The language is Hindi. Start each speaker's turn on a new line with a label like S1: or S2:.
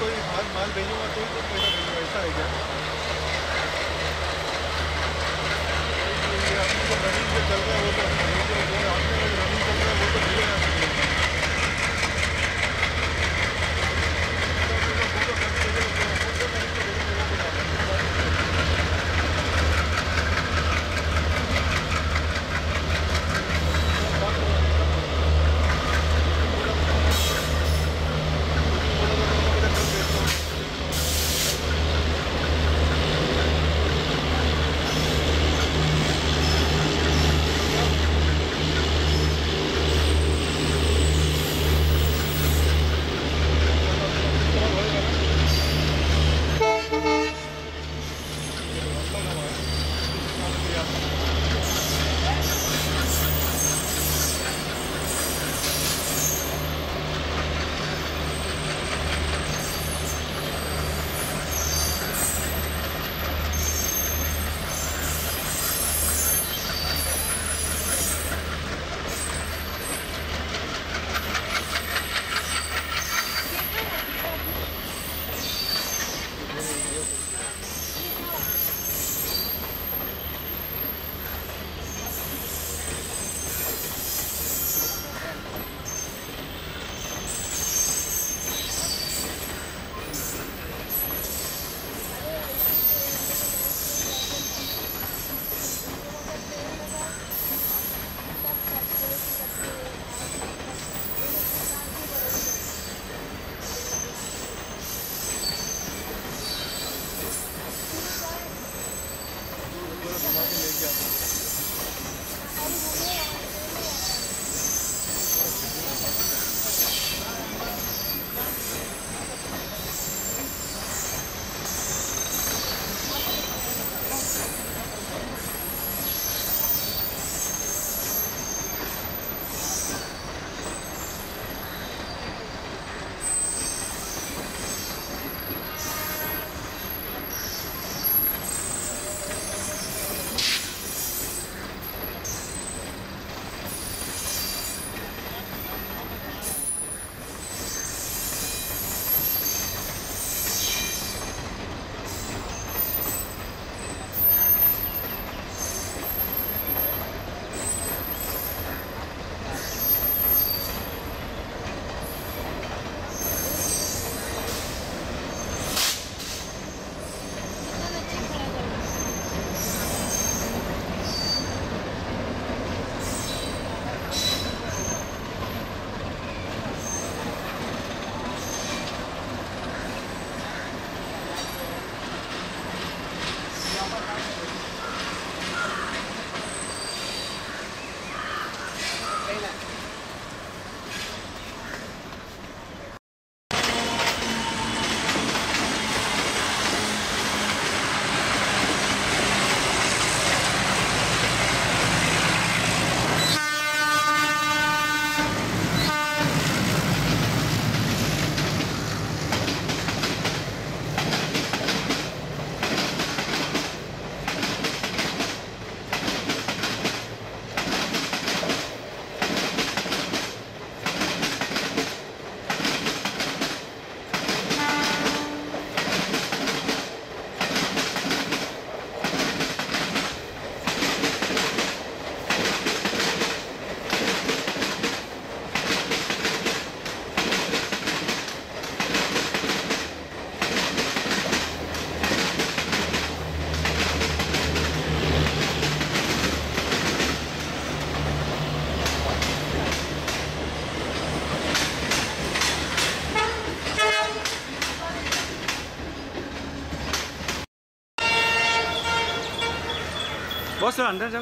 S1: तो ही माल भेजूँगा तो ही तो पैसा भेजूँगा, ऐसा है क्या? जो रनिंग पे चल रहा है तो बस्नु हन्ड्रेड